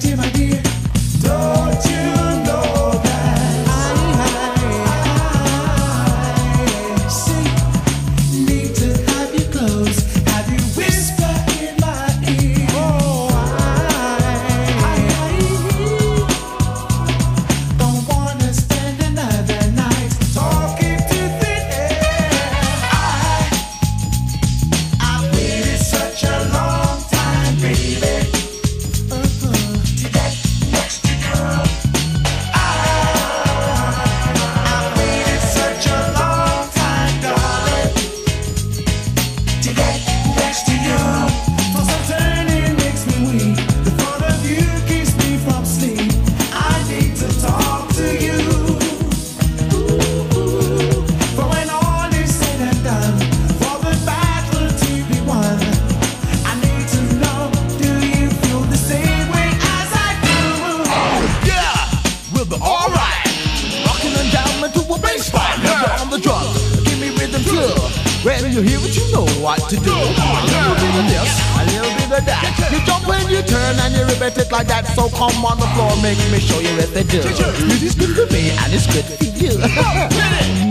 my dear, my dear. bass spot. On the drum. Give me rhythm too. When you hear it, you know what to do. A little bit of this, a little bit of that. You jump when you turn and you repeat it like that. So come on the floor, make me show you what they do. You good for me and it's good for you.